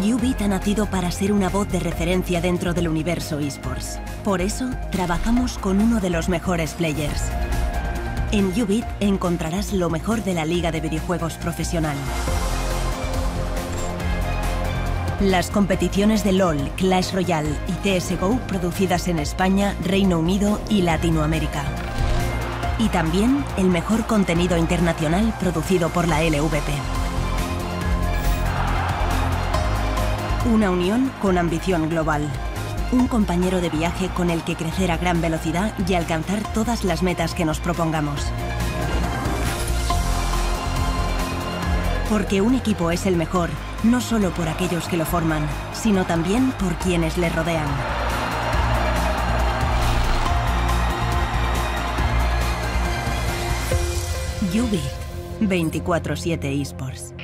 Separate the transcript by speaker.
Speaker 1: Ubit ha nacido para ser una voz de referencia dentro del universo esports. Por eso, trabajamos con uno de los mejores players. En Ubit encontrarás lo mejor de la liga de videojuegos profesional. Las competiciones de LOL, Clash Royale y CSGO producidas en España, Reino Unido y Latinoamérica. Y también el mejor contenido internacional producido por la LVP. Una unión con ambición global. Un compañero de viaje con el que crecer a gran velocidad y alcanzar todas las metas que nos propongamos. Porque un equipo es el mejor, no solo por aquellos que lo forman, sino también por quienes le rodean. Yubi, 24-7 eSports.